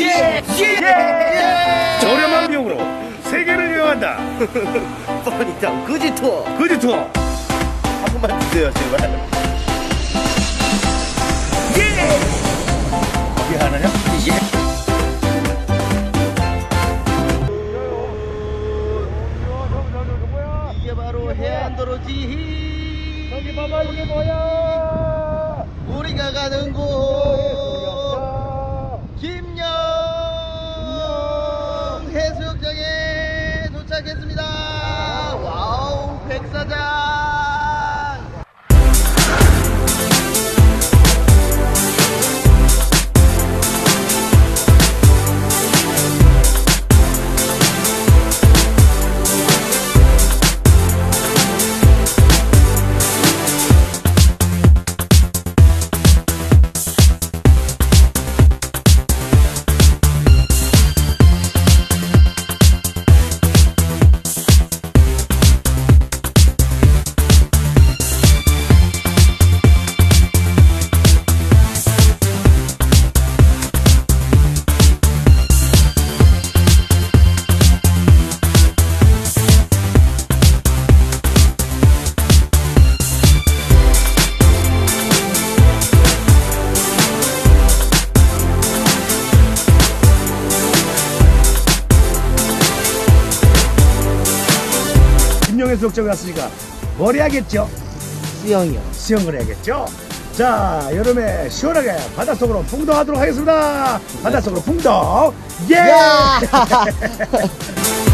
예! 예! 저렴한 비용으로 세계를 여행한다. 뻔히장 거지 투어 거지 투어. 한 번만 주세요 제발 예! 이게 하나냐? 예! 해안도로지 여기 봐봐 이게 뭐야? 우리가 가는 곳 김 도착했습니다. 와우 백사장 김영애 수욕장에 왔으니까 뭘 해야겠죠? 수영이요 수영을 해야겠죠? 자, 여름에 시원하게 바닷속으로 풍덩하도록 하겠습니다. 바닷속으로 풍덩. 예!